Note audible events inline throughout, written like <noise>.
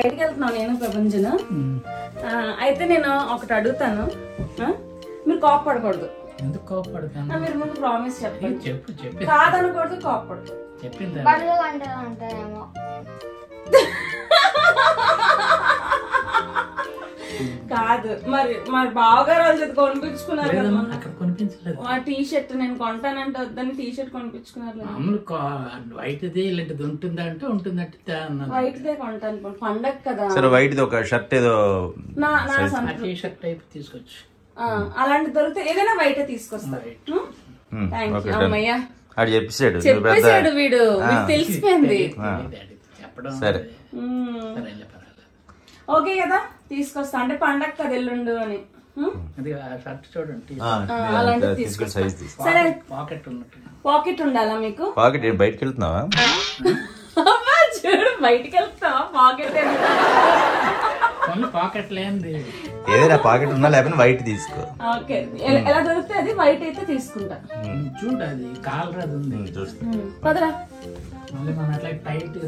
బయటికి వెళ్తున్నాను నేను ప్రపంచన. అయితే నేను ఒకటి అడుగుతాను? మీరు కోపపడకూడదు. ఎందుకు కోపడతాను ఆ, మీరు ముందు ప్రామిస్ చెప్పండి. చెప్పు చెప్పి కాదనకూడదు కోపపడదు చెప్పింది? <laughs> కాదు. మరి మరి బావగారు వాళ్ళ చేత కొనిపించుకున్నారు కదా మొన్న. అక్కడ కొనిపించలేదు. ఆ టీ షర్ట్ నేను కొంటానంటే వద్దని టీ షర్ట్ కొనిపించుకున్నారు కదా. మామూలు వైట్ది ఇలాంటిది ఉంటుందా అంటే ఉంటుందంటే అన్నాను. వైట్ దే కొంటాను పండగ కదా. సరే వైట్ది ఒక షర్ట్ ఏదో నా నా ఆ సంత- టీ షర్ట్ టైప్ తీసుకొచ్చు ఆ, అలాంటి దొరికితే ఏదైనా బయట తీసుకొస్తా. Thank you. అమ్మయ్యా. ఆడు చెప్పేసాడు నువ్వు పెద్ద చెప్పేశాడు వీడు. వీడు తెలిసిపోయింది. చెప్పడం సరే. మ్మ్. సరేలే పర్వాలేదు. ఓకే కదా? తీసుకొస్తా. అంటే పండగ కదా ఎల్లుండు అని. పాకెట్ ఉండాలా మీకు? పాకెట్ బయటికి వెళ్తున్నావా? చూడు బయటికి వెళ్తావా పాకెట్ పాకెట్ లేనిది ఏదైనా పాకెట్ ఉన్నా లేకపోతే వైట్ తీసుకో. ఓకే. ఎలా దొరికితే అది వైట్ అయితే తీసుకుంటా. చూడు అది కాలర్ అది ఉంది. మ్మ్. పదరా. మళ్ళీ మనం అట్లా టైట్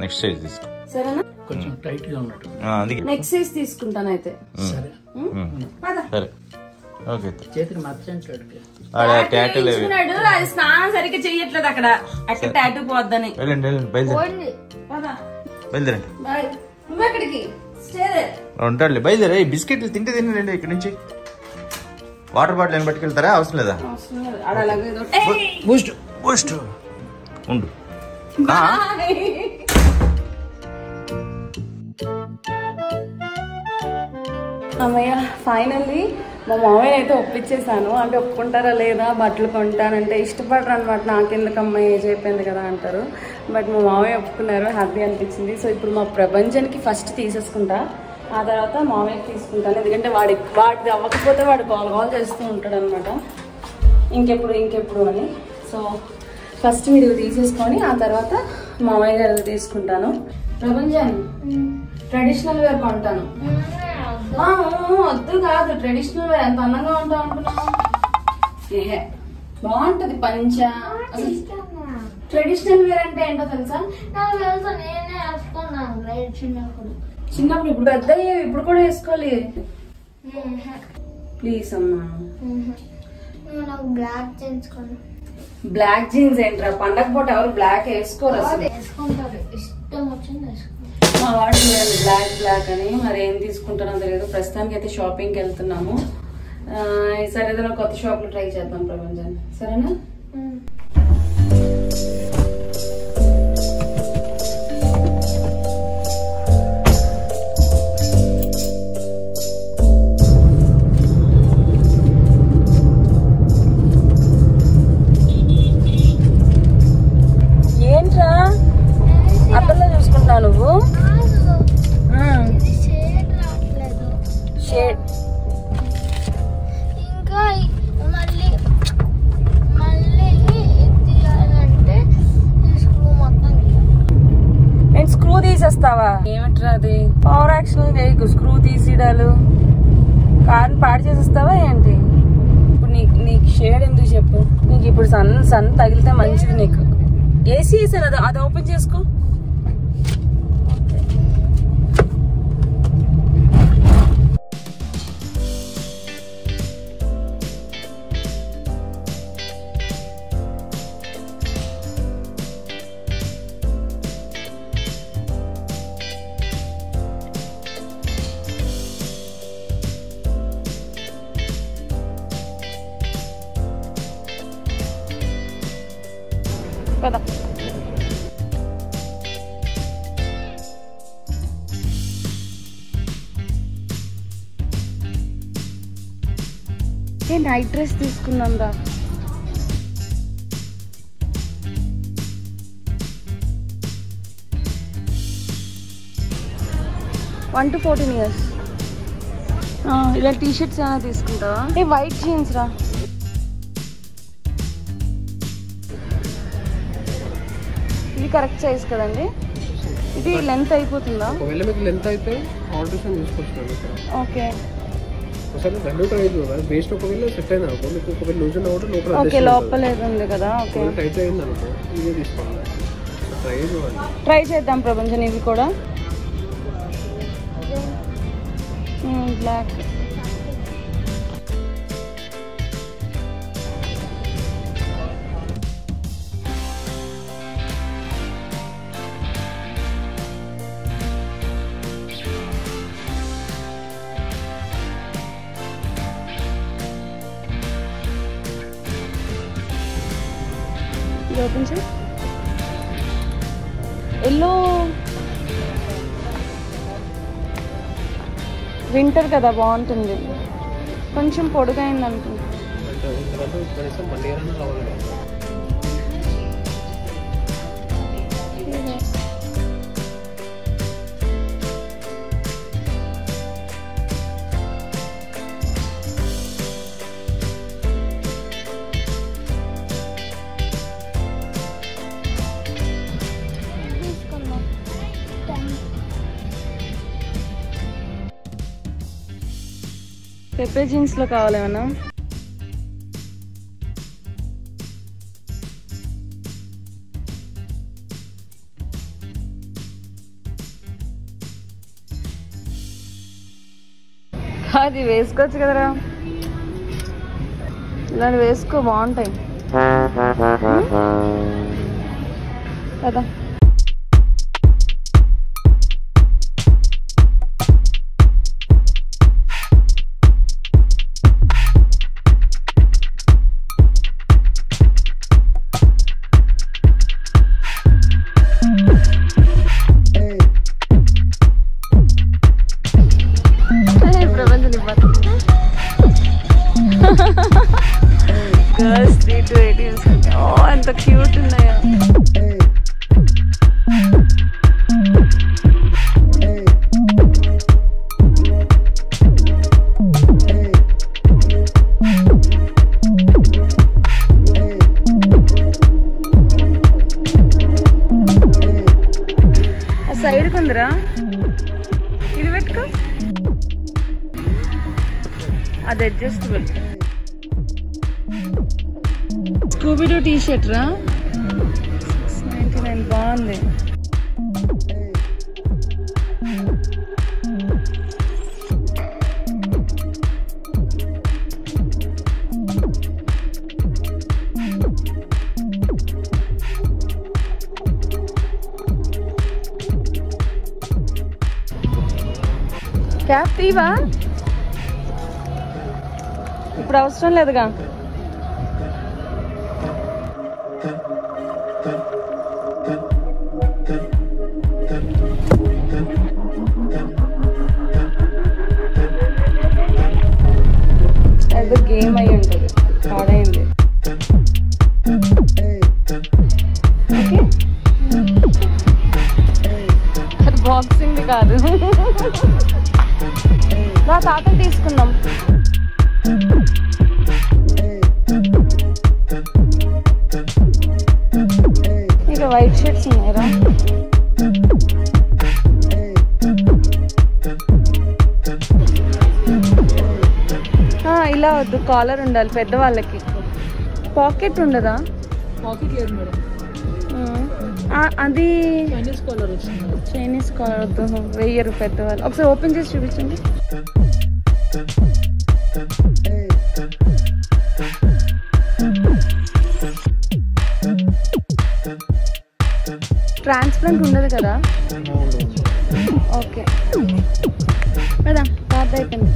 నెక్స్ట్ సైజ్ తీసుకో. సరేనా? కొంచెం టైట్గా ఉన్నట్టు. ఆ, అందుకే. నెక్స్ట్ సైజ్ తీసుకుంటాను అయితే. సరే. ఓకే. చేతికి మచ్చంటాడు స్నానం సరిగ్గా చెయ్యట్లేదు అక్కడ. అక్కడ టాటూ పోద్దని. బయలుదేరండి. నువ్వు ఎక్కడికి. ఉంటాడులే. బయలుదేరా. ఈ బిస్కెట్లు తింటే తినండి ఇక్కడ నుంచి. వాటర్ బాటిల్ ఏమైనా పట్టుకెళ్తారా? అవసరం లేదా? అవసరం లేదు. ఆడ అలాగే ఏదో- ఏయ్! బూస్ట్. బూస్ట్. ఉండు. అమ్మయ్య ఫైనల్లీ మా మామయ్య అయితే ఒప్పించేసాను అంటే ఒప్పుకుంటారా లేదా? బట్టలు కొంటానంటే ఇష్టపడరు అనమాట నాకెందుకు అమ్మాయి ఏజ్ అయిపోయింది కదా అంటారు. బట్ మా మామయ్య ఒప్పుకున్నారు. హ్యాపీ అనిపించింది. సో ఇప్పుడు మా ప్రపంచానికి ఫస్ట్ తీసేసుకుంటా. ఆ తర్వాత మామయ్యకి తీసుకుంటాను. ఎందుకంటే వాడి వాడిది అవ్వకపోతే వాడు కాల్ కాల్ చేస్తూ ఉంటాడు అనమాట ఇంకెప్పుడు ఇంకెప్పుడు అని. సో ఫస్ట్ మీరు తీసేసుకొని ఆ తర్వాత మామయ్య గారు తీసుకుంటాను. ప్రపంచం ట్రెడిషనల్ వేర్ కొంటాను. వద్దు కాదు ట్రెడిషనల్ వేర్ ఎంత అందంగా ఉంటావు అనుకున్నావు. ఏహే బాగుంటది పంచ. ట్రెడిషనల్ వేర్ అంటే ఏంటో తెలుసా? నాకు తెలుసు నేనే వేసుకున్నాను చిన్నప్పుడు. చిన్నప్పుడు ఇప్పుడు పెద్ద అయ్యేవి, ఇప్పుడు కూడా వేసుకోవాలి. ప్లీజ్ అమ్మా. నాకు బ్లాక్ చేయించుకోను బ్లాక్ జీన్స్ ఏంట్రా? పండగ పూట ఎవరు బ్లాక్ వేసుకోరు అసలు. వేసుకుంటారు. ఇష్టం వచ్చింది వేసుకుంటారు మా వాడు బ్లాక్ బ్లాక్ అని. మరి ఏం తీసుకుంటానో తెలియదు. ప్రస్తుతానికి అయితే షాపింగ్కి వెళ్తున్నాము. సరే ఈసారి ఏదైనా కొత్త షాప్లో ట్రై చేద్దాం ప్రపంచాన్ని. సరేనా? షేడ్ ఇంకా మళ్ళీ తీయాలంటే స్క్రూ మొత్తం. నేను స్క్రూ తీసేస్తావా? ఏమిట్రా అది? పవర్ యాక్షన్ చేయకు స్క్రూ తీసిడాలు. కార్ని పాడు చేసేస్తావా ఏంటి? ఇప్పుడు నీకు నీకు షేడ్ ఎందుకు చెప్పు? నీకు ఇప్పుడు సన్ సన్ తగిలితే మంచిది నీకు. ఏసీ వేసాను అది అది ఓపెన్ చేసుకో. పద. ఏ నైట్ డ్రెస్ తీసుకున్నాం రా. వన్ టు ఫోర్టీన్ ఇయర్స్ ఇలా టీ షర్ట్స్ ఏమైనా తీసుకుంటావా? ఏ వైట్ జీన్స్ రా. కరెక్ట్ సైజ్ కదండి? ఇది లెంత్ అయిపోతుందా? ఒకవేళ మీకు లెంత్ అయితే ఆల్ట్రేషన్ ఇక్కడ ఓకే. ఒకసారి రెండు ట్రై చూడాలి వేస్ట్ ఒకవేళ సెట్ అయింది అనుకో మీకు ఒకవేళ లూజ్ ఉన్న కూడా లోపల ఓకే లోపల ఏది ఉంది కదా? ఓకే. టైట్ అయింది అనుకో ఇదే తీసుకోండి. ట్రై ట్రై చేద్దాం ప్రపంచం ఇవి కూడా. బ్లాక్ ఇది ఓపెన్ చేయి. ఎల్లో. వింటర్ కదా బాగుంటుంది. కొంచెం పొడుగైంది అనుకుంటున్నాను పెప్పే జీన్స్లో కావాలేమన్నా అది వేసుకోవచ్చు కదరా. ఇలాంటి వేసుకో బాగుంటాయి. <laughs> కదా స్కూబీడో టీ షర్ట్ రా? నైన్ బాగుంది. క్యాప్ తీవా? ఇప్పుడు అవసరం లేదుగా. తాతను తీసుకుందాం ఇక వైట్ షర్ట్స్ ఉన్నాయరా. ఇలా వద్దు కాలర్ ఉండాలి పెద్దవాళ్ళకి. పాకెట్ ఉండదా? పాకెట్ లేదు మేడం. అది చైనీస్ కాలర్ వచ్చింది. చైనీస్ కాలర్ వద్దు వెయ్యరు పెద్దవాళ్ళు. ఒకసారి ఓపెన్ చేసి చూపించండి. ట్రాన్స్పరెంట్ ఉండదు కదా? ఓకే. కదా పాత అయిపోయింది.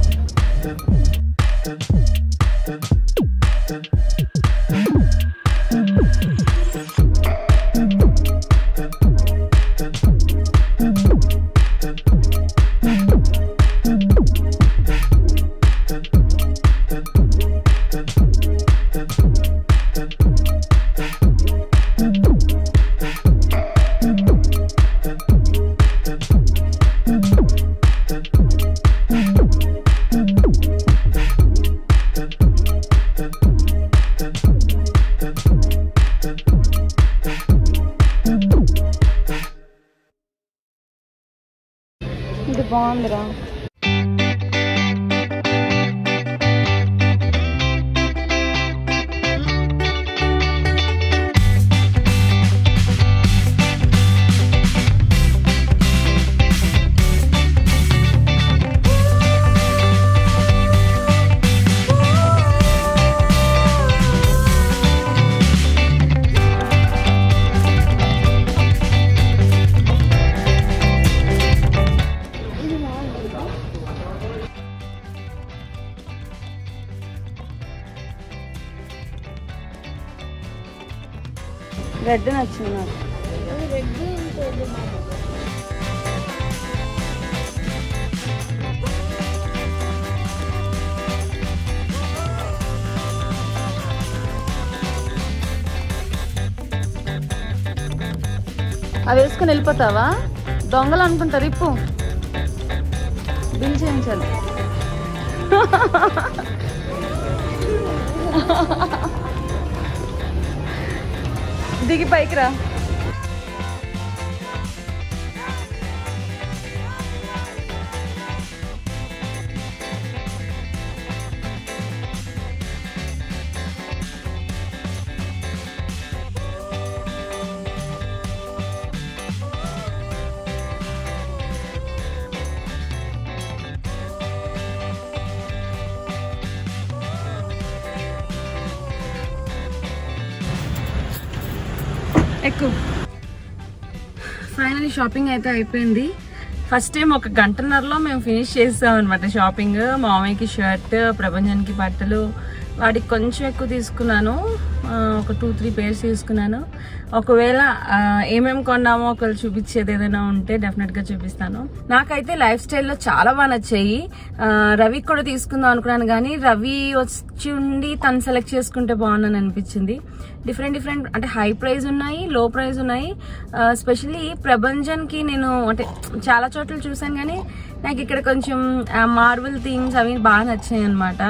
రెడ్ నచ్చింది నాకు. అవి వేసుకుని వెళ్ళిపోతావా? దొంగలు అనుకుంటారు ఇప్పు. బిల్ చేయించాలి. <laughs> దిగి పైకి రా ఎక్కువ. ఫైనలీ షాపింగ్ అయితే అయిపోయింది. ఫస్ట్ టైం ఒక గంటన్నరలో మేము ఫినిష్ చేసాం అనమాట షాపింగ్ మామయ్యకి షర్ట్ ప్రభంజన్కి బట్టలు వాడికి కొంచెం ఎక్కువ తీసుకున్నాను. ఒక టూ త్రీ పేర్స్ తీసుకున్నాను. ఒకవేళ ఏమేమి కొన్నామో ఒకవేళ చూపించేది ఏదైనా ఉంటే డెఫినెట్గా చూపిస్తాను. నాకైతే లైఫ్ స్టైల్లో చాలా బాగా నచ్చాయి. రవికి కూడా తీసుకుందాం అనుకున్నాను కానీ రవి వచ్చి ఉండి తను సెలెక్ట్ చేసుకుంటే బాగున్నాను అనిపించింది. డిఫరెంట్ డిఫరెంట్ అంటే హై ప్రైస్ ఉన్నాయి లో ప్రైస్ ఉన్నాయి. స్పెషల్లీ ప్రభంజన్కి నేను అంటే చాలా చోట్ల చూసాను కానీ నాకు ఇక్కడ కొంచెం మార్బుల్ థీమ్స్ అవి బాగా నచ్చాయి అనమాట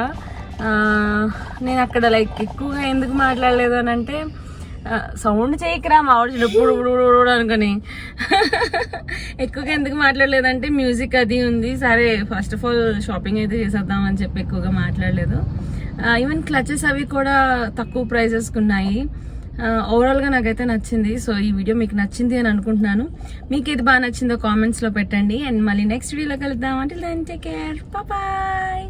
నేను అక్కడ లైక్ ఎక్కువగా ఎందుకు మాట్లాడలేదు అని అంటే సౌండ్ చేయకరా మా ఆవిడ ఇప్పుడు అనుకుని. ఎక్కువగా ఎందుకు మాట్లాడలేదంటే మ్యూజిక్ అది ఉంది సరే ఫస్ట్ ఆఫ్ ఆల్ షాపింగ్ అయితే చేసేద్దాం అని చెప్పి ఎక్కువగా మాట్లాడలేదు. ఈవెన్ క్లచెస్ అవి కూడా తక్కువ ప్రైజెస్కి ఉన్నాయి. ఓవరాల్గా నాకైతే నచ్చింది. సో ఈ వీడియో మీకు నచ్చింది అని అనుకుంటున్నాను. మీకు ఏది బాగా నచ్చిందో కామెంట్స్లో పెట్టండి. అండ్ మళ్ళీ నెక్స్ట్ వీడియోలో కలుద్దాం. అంటే టేక్ కేర్ బాయ్